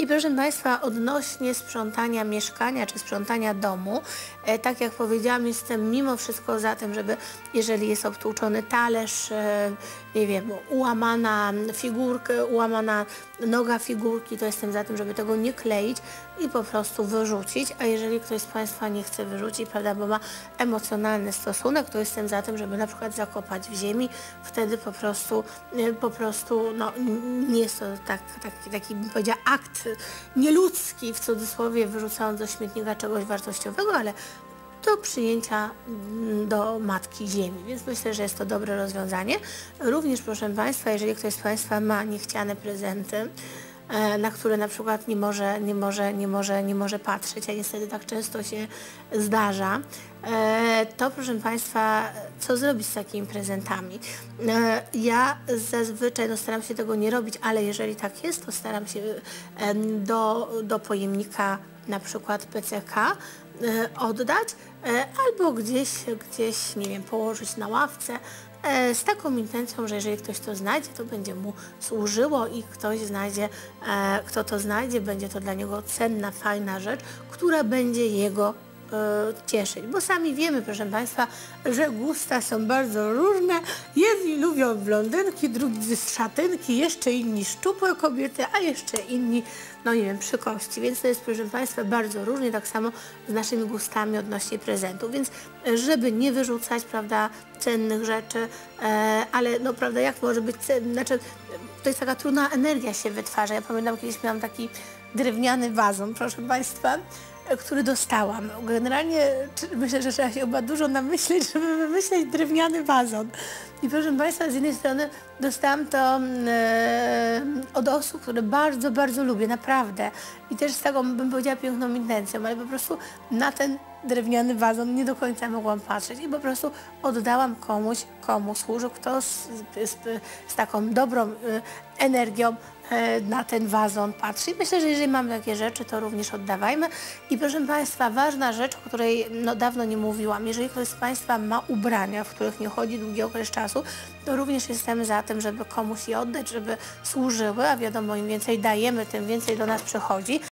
I proszę Państwa, odnośnie sprzątania mieszkania czy sprzątania domu, e, tak jak powiedziałam, jestem mimo wszystko za tym, żeby jeżeli jest obtłuczony talerz, e, nie wiem, ułamana figurka, ułamana noga figurki, to jestem za tym, żeby tego nie kleić i po prostu wyrzucić, a jeżeli ktoś z Państwa nie chce wyrzucić, prawda, bo ma emocjonalny stosunek, to jestem za tym, żeby na przykład zakopać w ziemi, wtedy po prostu, e, po prostu, no, nie jest to tak, taki, taki, bym powiedziała, akt nieludzki, w cudzysłowie, wyrzucając do śmietnika czegoś wartościowego, ale do przyjęcia mm, do Matki Ziemi, więc myślę, że jest to dobre rozwiązanie. Również, proszę Państwa, jeżeli ktoś z Państwa ma niechciane prezenty, na które na przykład nie może, nie może, nie może, nie może patrzeć, a niestety tak często się zdarza, e, to proszę Państwa, co zrobić z takimi prezentami? E, Ja zazwyczaj no, staram się tego nie robić, ale jeżeli tak jest, to staram się do, do pojemnika na przykład PCK e, oddać e, albo gdzieś, gdzieś, nie wiem, położyć na ławce e, z taką intencją, że jeżeli ktoś to znajdzie, to będzie mu służyło i ktoś znajdzie, e, kto to znajdzie, będzie to dla niego cenna, fajna rzecz, która będzie jego e, cieszyć, bo sami wiemy, proszę Państwa, że gusta są bardzo różne. Jedni lubią blondynki, drudzy szatynki, jeszcze inni szczupłe kobiety, a jeszcze inni, no nie wiem, przy kości. Więc to jest, proszę Państwa, bardzo różnie, tak samo z naszymi gustami odnośnie prezentów. Więc e, żeby nie wyrzucać, prawda, cennych rzeczy, e, ale no prawda, jak może być cenny, znaczy to jest taka trudna energia się wytwarza. Ja pamiętam, kiedyś miałam taki drewniany wazon, proszę Państwa, e, który dostałam. Generalnie myślę, że trzeba się chyba dużo namyśleć, żeby wymyśleć drewniany wazon. I proszę Państwa, z jednej strony dostałam to mm, e, od osób, które bardzo, bardzo lubię, naprawdę. I też z taką, bym powiedziała, piękną intencją, ale po prostu na ten drewniany wazon nie do końca mogłam patrzeć i po prostu oddałam komuś, komu służył, kto z, z, z taką dobrą y, energią e, na ten wazon patrzy. Myślę, że jeżeli mamy takie rzeczy, to również oddawajmy. I proszę Państwa, ważna rzecz, o której no, dawno nie mówiłam, jeżeli ktoś z Państwa ma ubrania, w których nie chodzi długi okres czasu, to również jestem za tym, żeby komuś je oddać, żeby służyły, a wiadomo, im więcej dajemy, tym więcej do nas przychodzi.